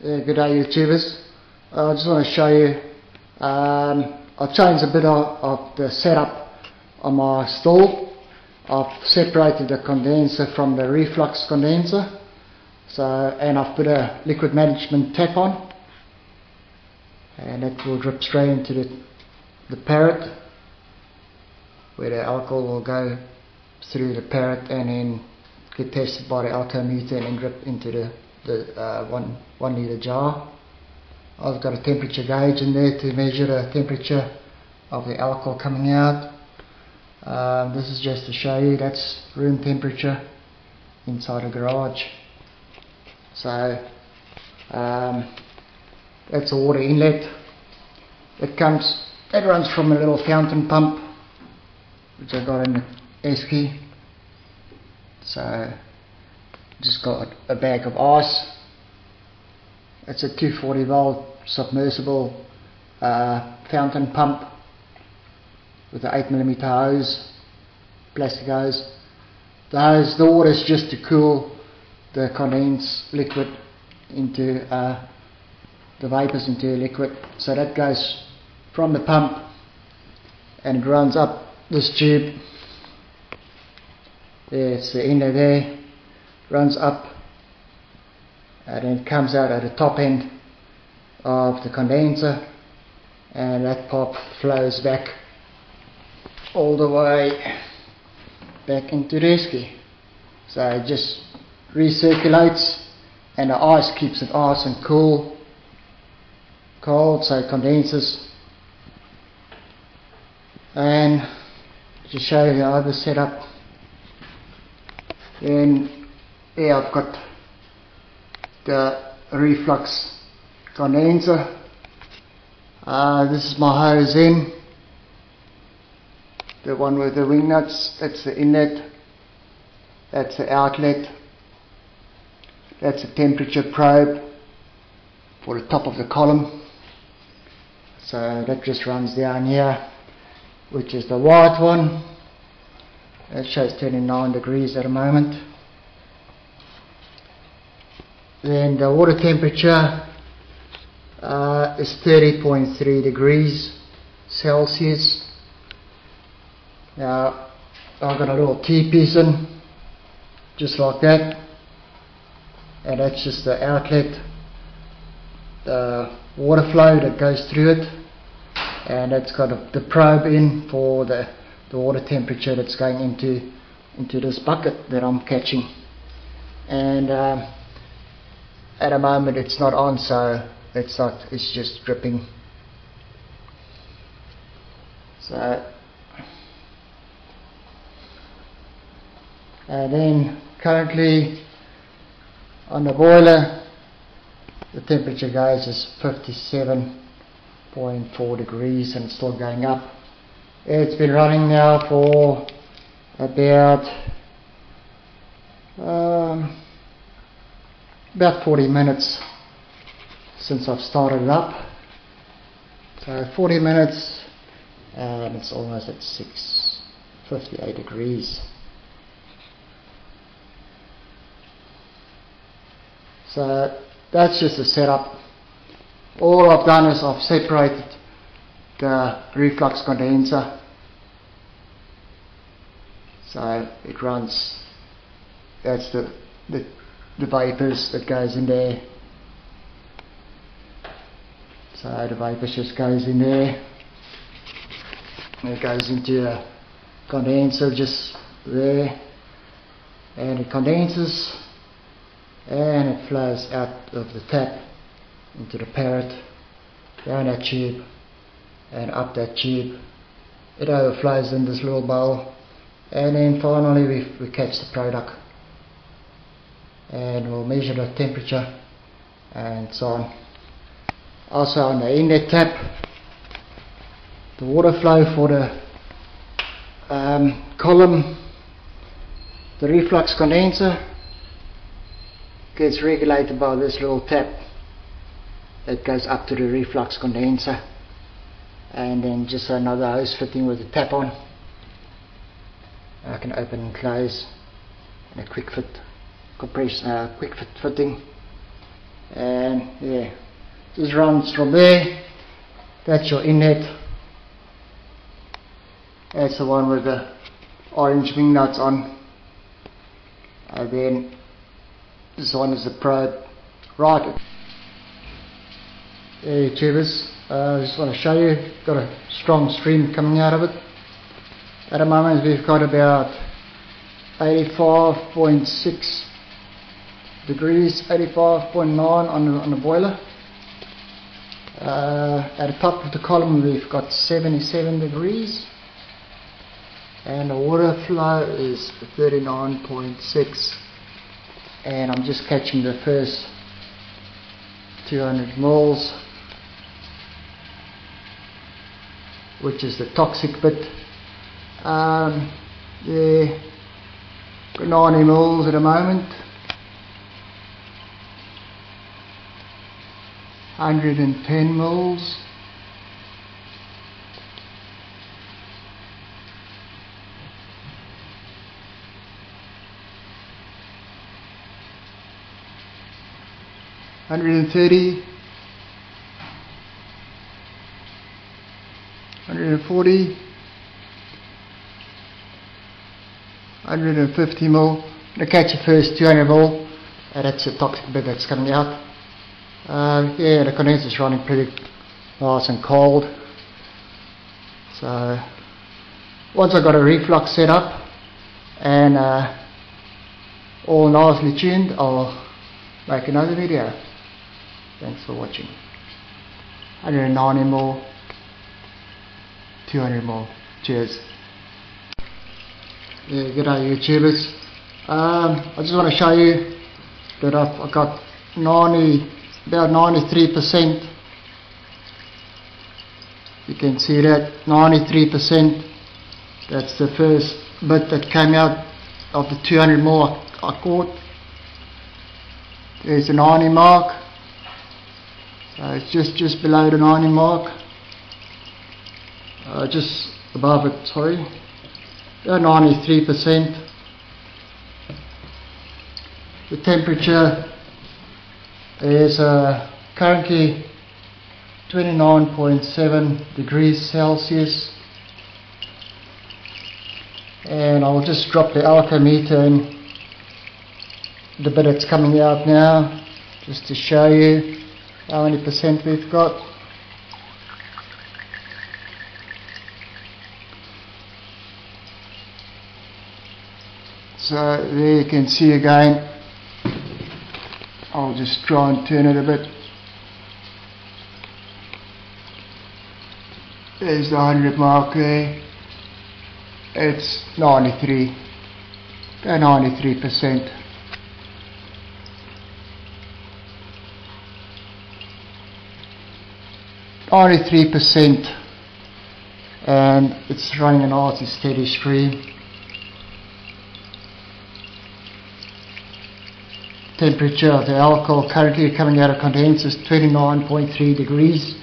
Uh, good day YouTubers. I just want to show you, um, I've changed a bit of, of the setup on my stall. I've separated the condenser from the reflux condenser. So, and I've put a liquid management tap on. And it will drip straight into the, the parrot where the alcohol will go through the parrot and then get tested by the alcometer and then drip into the, the uh, one, one litre jar. I've got a temperature gauge in there to measure the temperature of the alcohol coming out. Um, this is just to show you that's room temperature inside a garage. So um, that's a water inlet. It comes, it runs from a little fountain pump which I got in the Esky. So just got a bag of ice. It's a 240 volt submersible uh, fountain pump with an 8mm hose, plastic hose. The hose, the water is just to cool the condensed liquid into uh, the vapors into liquid. So that goes from the pump and it runs up this tube. There's the inlet there, runs up and then comes out at the top end of the condenser and that pop flows back all the way back into the esky. So it just recirculates and the ice keeps it ice and cool cold so it condenses and to show you the setup then here I've got the reflux condenser. Uh, this is my hose in the one with the wing nuts that's the inlet. That's the outlet. That's a temperature probe for the top of the column. So that just runs down here which is the white one. It shows 29 degrees at the moment then the water temperature uh, is 30.3 degrees Celsius. Now I've got a little T-piece in just like that. And that's just the outlet the water flow that goes through it. And it's got a, the probe in for the, the water temperature that's going into into this bucket that I'm catching. And um, at the moment it's not on so it's not it's just dripping. So and then currently on the boiler the temperature gauge is 57.4 degrees and it's still going up. It's been running now for about um, about 40 minutes since I've started it up so 40 minutes and it's almost at 658 degrees So that's just the setup. All I've done is I've separated the reflux condenser. So it runs, that's the, the, the vapors that goes in there. So the vapors just goes in there. And it goes into a condenser just there. And it condenses and it flows out of the tap into the parrot, down that tube and up that tube. It overflows in this little bowl and then finally we, we catch the product and we'll measure the temperature and so on. Also on the inlet tap, the water flow for the um, column, the reflux condenser gets regulated by this little tap that goes up to the reflux condenser and then just another hose fitting with the tap on I can open and close and a quick fit compress uh, quick fit fitting and yeah just runs from there. That's your inlet. That's the one with the orange wing nuts on. And then this one is the probe. Right. Hey tubers, uh, I just want to show you, got a strong stream coming out of it. At the moment we've got about 85.6 degrees, 85.9 on the, on the boiler. Uh, at the top of the column we've got 77 degrees and the water flow is 39.6 and I'm just catching the first 200 moles which is the toxic bit. Um, yeah, got 90 mils at the moment. 110 mils. Hundred and thirty. 140 150 mil. To catch the first 200 mil. And that's the toxic bit that's coming out uh, yeah the condenser's running pretty nice and cold so once I've got a reflux set up and uh, all nicely tuned I'll make another video thanks for watching 190 mil 200 more. Cheers. Yeah, good day YouTubers. Um, I just want to show you that I've, I've got 90, about 93%. You can see that 93%. That's the first bit that came out of the 200 more I caught. There's the 90 mark. So it's just, just below the 90 mark uh, just above it, sorry, about 93%. The temperature is uh, currently 29.7 degrees Celsius. And I'll just drop the alcometer in. The bit that's coming out now just to show you how many percent we've got. So there you can see again, I'll just try and turn it a bit. There's the 100 mark there. It's 93, about 93%. Ninety-three percent, and it's running an nice steady stream. Temperature of the alcohol currently coming out of condenser is 29.3 degrees.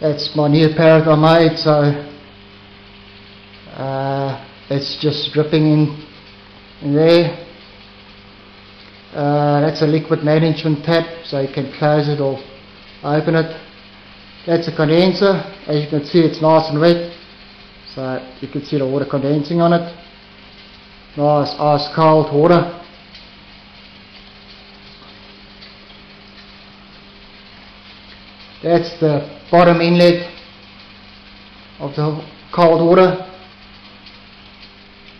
That's my new parrot I made, so uh, it's just dripping in, in there. Uh, that's a liquid management tap, so you can close it or open it. That's a condenser. As you can see, it's nice and wet, so you can see the water condensing on it nice ice cold water. That's the bottom inlet of the cold water.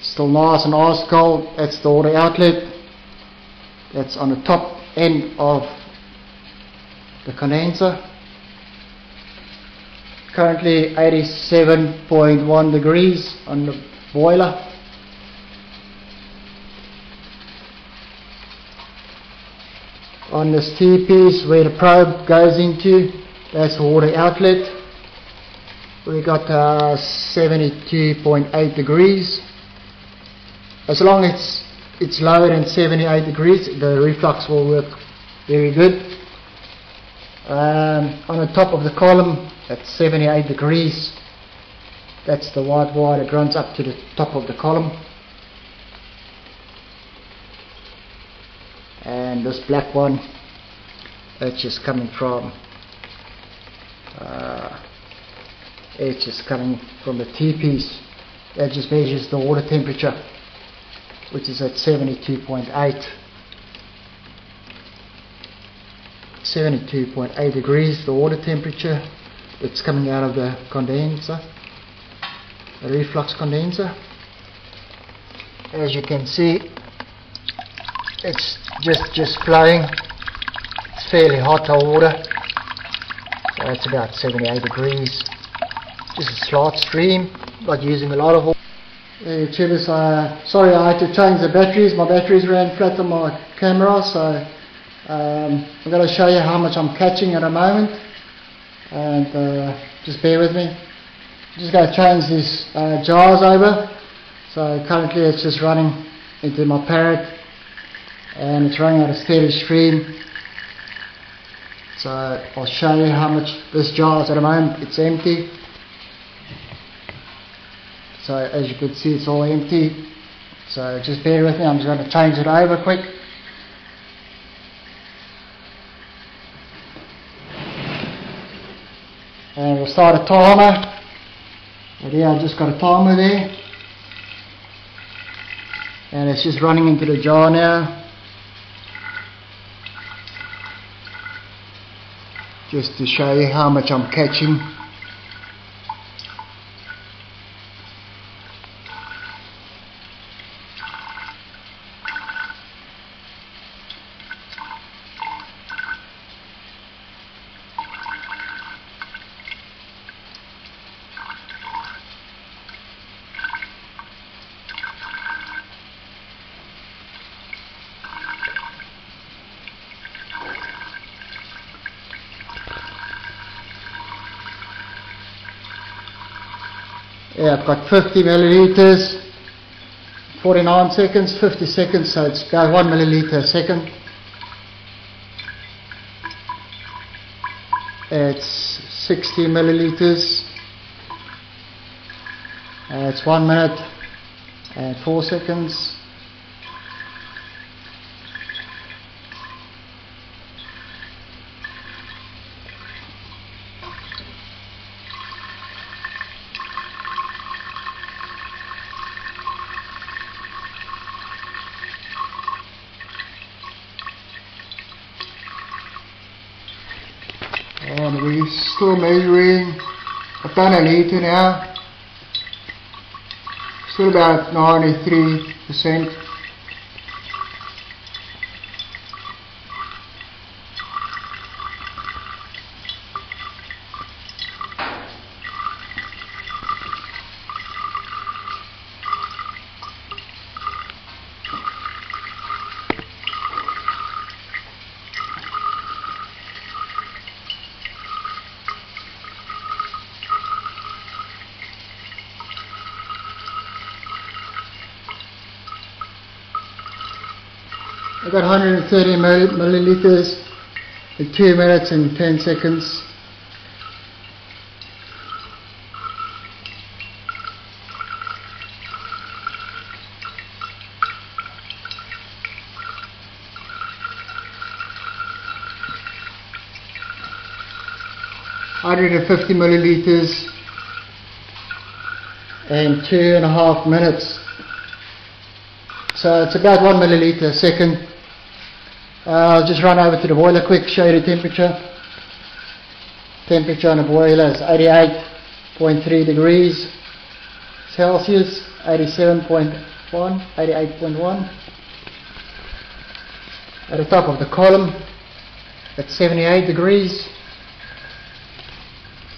Still nice and ice cold. That's the water outlet. That's on the top end of the condenser. Currently 87.1 degrees on the boiler. On this T-piece where the probe goes into. That's the water outlet. We got uh, 72.8 degrees. As long as it's lower than 78 degrees the reflux will work very good. Um, on the top of the column at 78 degrees. That's the white wire that runs up to the top of the column and this black one it's just coming from uh, it's just coming from the T-piece. That just measures the water temperature which is at 72.8 72.8 degrees the water temperature. It's coming out of the condenser the reflux condenser. As you can see it's just just flowing. It's fairly hot water. So it's about 78 degrees. Just a slight stream not using a lot of water. Uh, Chevis, uh, sorry I had to change the batteries. My batteries ran flat on my camera so um, I'm going to show you how much I'm catching at the moment. And uh, just bear with me. Just going to change these uh, jars over. So currently it's just running into my parrot and it's running at a steady stream. So I'll show you how much this jar is at the moment. It's empty. So as you can see it's all empty. So just bear with me. I'm just going to change it over quick. And we'll start a timer. And yeah I've just got a timer there. And it's just running into the jar now just to show you how much I'm catching Yeah, I've got 50 milliliters, 49 seconds, 50 seconds, so it's about 1 milliliter a second. It's 60 milliliters. Uh, it's 1 minute and 4 seconds. We're still measuring about a liter now still about 93 percent Got 130 milli- milliliters in 2 minutes and 10 seconds. Hundred and fifty milliliters and two and a half minutes. So it's about one milliliter a second. Uh, I'll just run over to the boiler quick, show you the temperature. Temperature on the boiler is 88.3 degrees Celsius, 87.1, 88.1. At the top of the column, it's 78 degrees.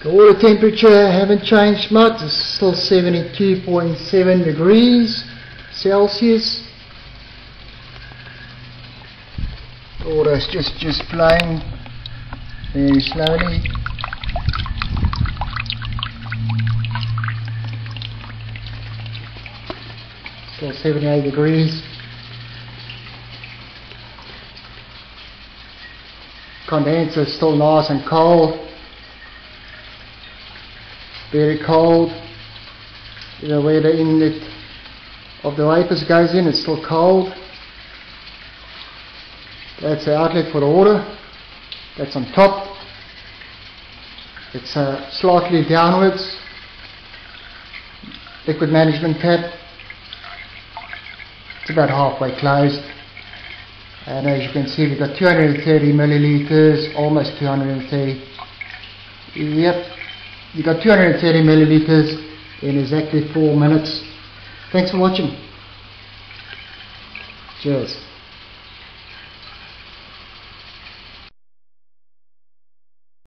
The water temperature haven't changed much, it's still 72.7 degrees Celsius. Is just, just flowing very slowly. Still 78 degrees. Condenser is still nice and cold. Very cold. You know where the inlet of the vapors goes in, it's still cold. That's the outlet for the water. That's on top. It's uh, slightly downwards. Liquid management tap. It's about halfway closed. And as you can see, we've got 230 milliliters, almost 230. Yep, you got 230 milliliters in exactly four minutes. Thanks for watching. Cheers.